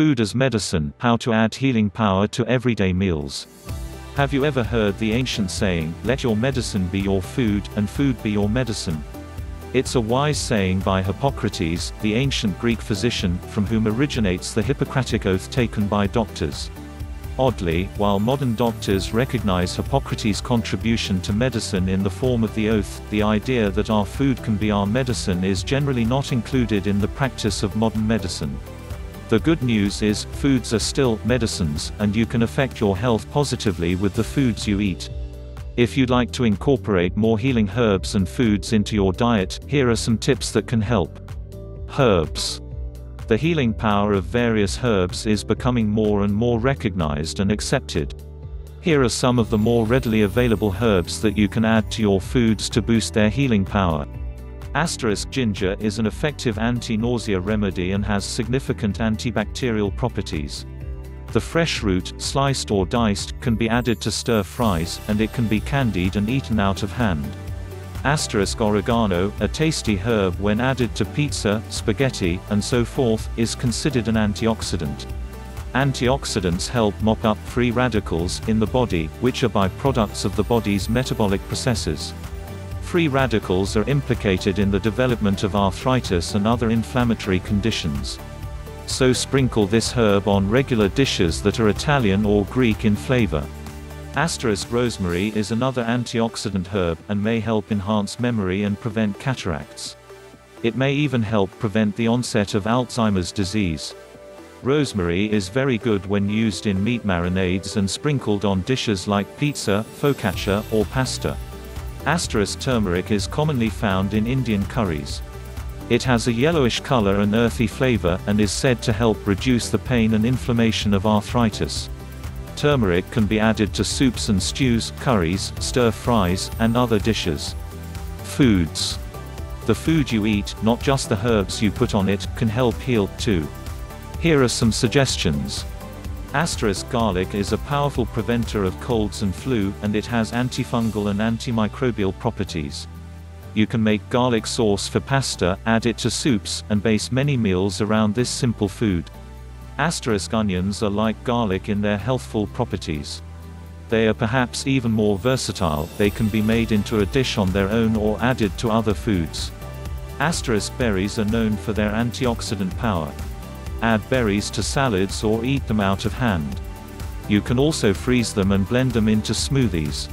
Food as medicine, how to add healing power to everyday meals. Have you ever heard the ancient saying, let your medicine be your food, and food be your medicine? It's a wise saying by Hippocrates, the ancient Greek physician, from whom originates the Hippocratic oath taken by doctors. Oddly, while modern doctors recognize Hippocrates' contribution to medicine in the form of the oath, the idea that our food can be our medicine is generally not included in the practice of modern medicine. The good news is, foods are still medicines, and you can affect your health positively with the foods you eat. If you'd like to incorporate more healing herbs and foods into your diet, here are some tips that can help. Herbs. The healing power of various herbs is becoming more and more recognized and accepted. Here are some of the more readily available herbs that you can add to your foods to boost their healing power. Asterisk ginger is an effective anti-nausea remedy and has significant antibacterial properties. The fresh root, sliced or diced, can be added to stir fries, and it can be candied and eaten out of hand. Asterisk oregano, a tasty herb when added to pizza, spaghetti, and so forth, is considered an antioxidant. Antioxidants help mop up free radicals in the body, which are byproducts of the body's metabolic processes. Free radicals are implicated in the development of arthritis and other inflammatory conditions. So sprinkle this herb on regular dishes that are Italian or Greek in flavor. Asterisk rosemary is another antioxidant herb, and may help enhance memory and prevent cataracts. It may even help prevent the onset of Alzheimer's disease. Rosemary is very good when used in meat marinades and sprinkled on dishes like pizza, focaccia, or pasta. Asterisk turmeric is commonly found in Indian curries. It has a yellowish color and earthy flavor, and is said to help reduce the pain and inflammation of arthritis. Turmeric can be added to soups and stews, curries, stir-fries, and other dishes. Foods. The food you eat, not just the herbs you put on it, can help heal, too. Here are some suggestions. Asterisk garlic is a powerful preventer of colds and flu, and it has antifungal and antimicrobial properties. You can make garlic sauce for pasta, add it to soups, and base many meals around this simple food. Asterisk onions are like garlic in their healthful properties. They are perhaps even more versatile, they can be made into a dish on their own or added to other foods. Asterisk berries are known for their antioxidant power. Add berries to salads or eat them out of hand. You can also freeze them and blend them into smoothies.